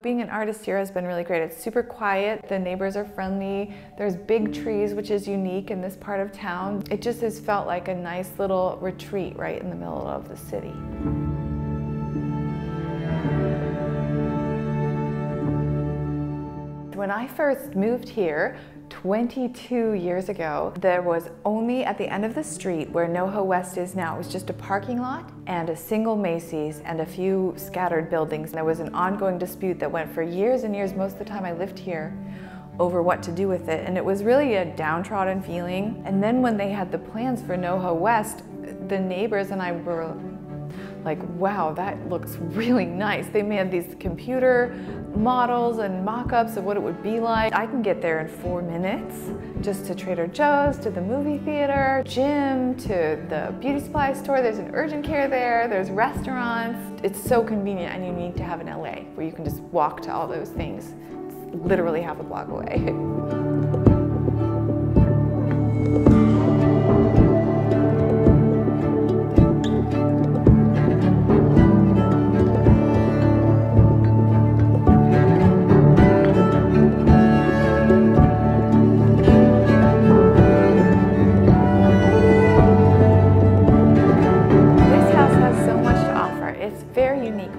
Being an artist here has been really great. It's super quiet, the neighbors are friendly, there's big trees, which is unique in this part of town. It just has felt like a nice little retreat right in the middle of the city. When I first moved here, 22 years ago, there was only at the end of the street where NoHo West is now, it was just a parking lot and a single Macy's and a few scattered buildings. And there was an ongoing dispute that went for years and years, most of the time I lived here, over what to do with it. And it was really a downtrodden feeling. And then when they had the plans for NoHo West, the neighbors and I were like, wow, that looks really nice. They made these computer models and mock-ups of what it would be like. I can get there in four minutes, just to Trader Joe's, to the movie theater, gym, to the beauty supply store. There's an urgent care there, there's restaurants. It's so convenient and unique to have in LA, where you can just walk to all those things. It's literally half a block away.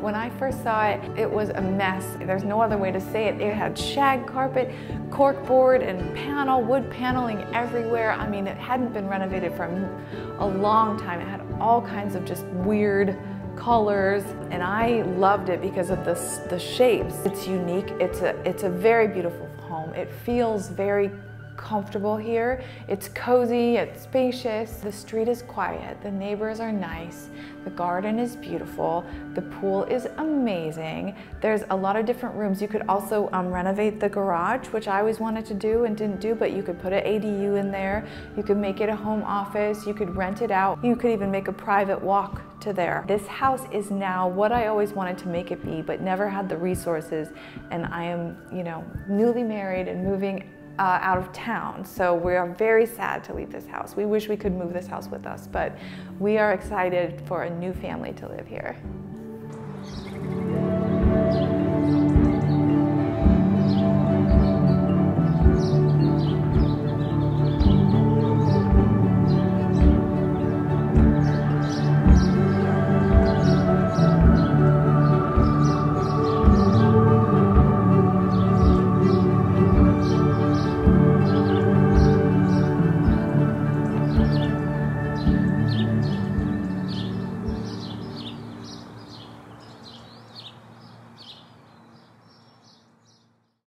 When I first saw it, it was a mess. There's no other way to say it. It had shag carpet, corkboard, and panel, wood paneling everywhere. I mean, it hadn't been renovated for a long time. It had all kinds of just weird colors and I loved it because of the, the shapes. It's unique, it's a, it's a very beautiful home. It feels very comfortable here. It's cozy, it's spacious. The street is quiet, the neighbors are nice, the garden is beautiful, the pool is amazing. There's a lot of different rooms. You could also um, renovate the garage, which I always wanted to do and didn't do, but you could put an ADU in there. You could make it a home office. You could rent it out. You could even make a private walk to there. This house is now what I always wanted to make it be, but never had the resources. And I am, you know, newly married and moving uh, out of town. So we are very sad to leave this house. We wish we could move this house with us, but we are excited for a new family to live here.